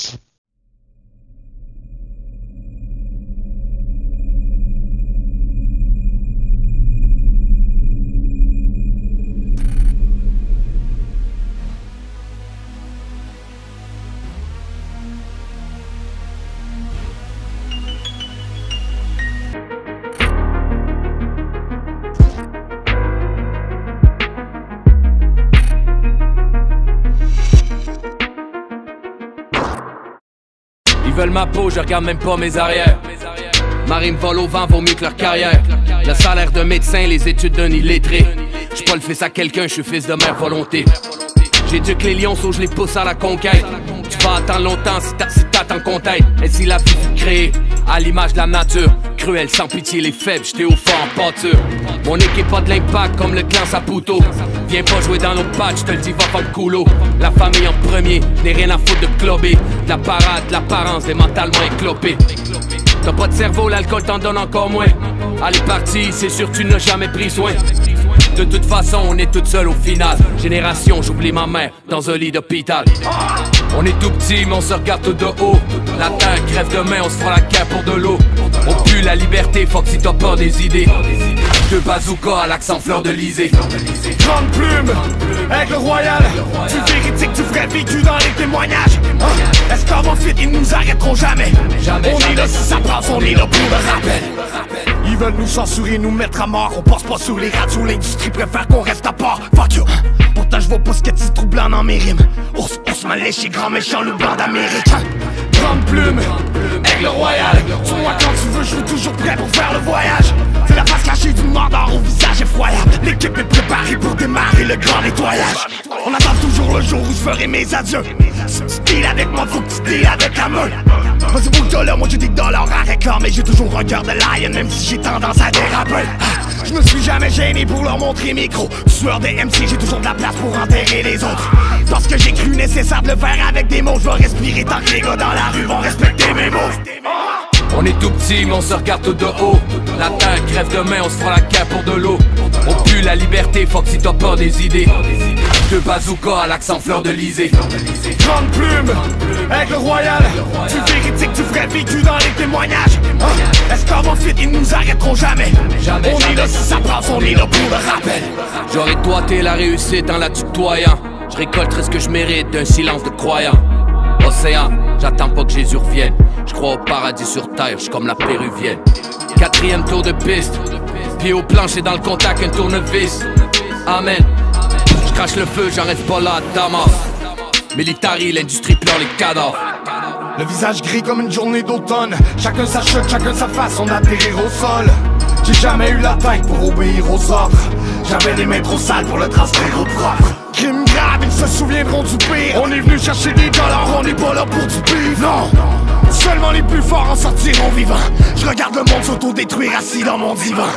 Thoughts vole ma peau, je regarde même pas mes arrières. Marie me vole au vent, vaut mieux que leur carrière. Le salaire de médecin, les études d'un illettré. J'suis pas le fils à quelqu'un, je suis fils de mère volonté. J'éduque les lions, so je les pousse à la conquête. Tu vas attendre longtemps si t'attends qu'on t'aide. Et si la vie fut créée à l'image de la nature, cruelle, sans pitié, les faibles, j'étais au fond en pâture. Mon équipe pas de l'impact comme le clan Saputo. Viens pas jouer dans nos patchs, te le dis, va pas le coulo. La famille en premier, n'ai rien à foutre de clober. La parade, de l'apparence, des mentalement éclopés. T'as pas de cerveau, l'alcool t'en donne encore moins. Allez, parti, c'est sûr, tu n'as jamais pris soin. De toute façon, on est tout seul au final. Génération, j'oublie ma mère dans un lit d'hôpital. On est tout petit, mais on se regarde tout de haut. La terre crève demain, on se fera la guerre pour de l'eau. On pue la liberté, fuck si t'as peur des idées. Deux bazookas à l'accent fleur de lysée. Grande plume, aigle royal. Tu véridique, tu vrai vécu dans les témoignages. Hein? Est-ce qu'en fit, ils nous arrêteront jamais? On est là si ça prend, on est là pour le rappel. Ils veulent nous censurer, nous mettre à mort. On passe pas sur les radios, l'industrie préfère qu'on reste à part. Fuck you. Pourtant, je vois pas ce qu'il y a troublant dans mes rimes. Ours, ours mal léché, grand méchant, loup blanc d'Amérique. Grande plume, aigle royal. Tu moi quand tu veux, je suis toujours prêt pour faire le voyage. C'est la face cachée du mordant au visage effroyable. L'équipe est préparée pour démarrer le grand nettoyage. On attend toujours le jour où je ferai mes adieux. Si avec moi, faut que tu avec la meule. Vas-y, bouge là, moi j'ai des dollars à réclamer. J'ai toujours un cœur de lion, même si j'ai tendance à déraper. Je me suis jamais gêné pour leur montrer micro. Sueur des MC, j'ai toujours de la place pour enterrer les autres. Parce que j'ai cru nécessaire de le faire avec des mots. Je vais respirer tant que les gars dans la rue vont respecter mes. On est tout petit, mais on se regarde tout de haut. La terre crève demain, on se fera la guerre pour de l'eau. On pue la liberté, fuck si t'as peur des idées. Deux bazookas à l'accent fleur de lysée. Grande plume, aigle royal. Tu véridique, tu vrai vécu dans les témoignages. Hein? Est-ce qu'en fit, ils nous arrêteront jamais? On est là si ça prend, on est là pour le rappel. J'aurais doigté la réussite en la tutoyant. Je récolterai ce que je mérite d'un silence de croyant. Océan, j'attends pas que Jésus revienne. Je crois au paradis sur terre, je comme la péruvienne. Quatrième tour de piste, pied au plancher dans le contact, un tournevis. Amen. Je crache le feu, j'en reste pas là, Damas. Military, l'industrie pleure les cadavres. Le visage gris comme une journée d'automne. Chacun sa chute, chacun sa façon d'atterrir au sol. J'ai jamais eu la tête pour obéir aux ordres. J'avais les mains trop sales pour le transfert au propre. Crime grave, ils se souviendront du pire. On est venu chercher des dollars, on n'est pas là pour du pire. Non, Seulement les plus forts en sortiront vivants. Je regarde le monde s'auto-détruire assis dans mon divan.